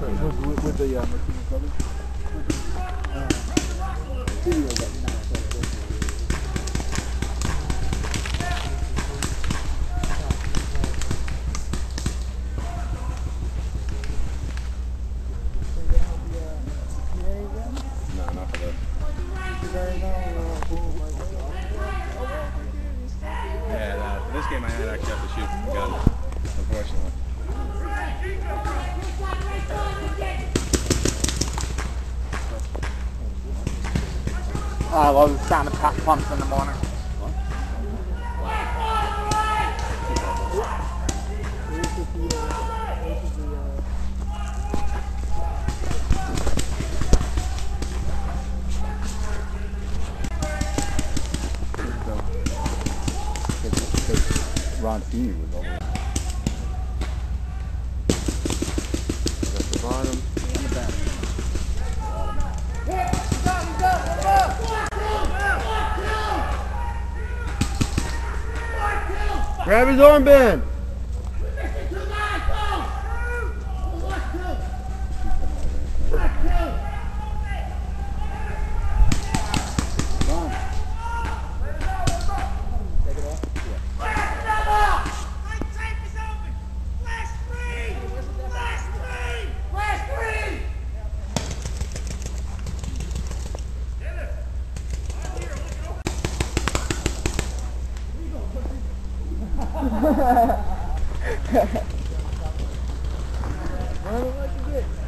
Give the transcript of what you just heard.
with, with the uh, Martinez brothers. Uh, studio that unfortunately. Oh, I love the sound of pack pumps in the morning. Ron Feeney was over. At the bottom. Grab his armband. 뭐하는 거지?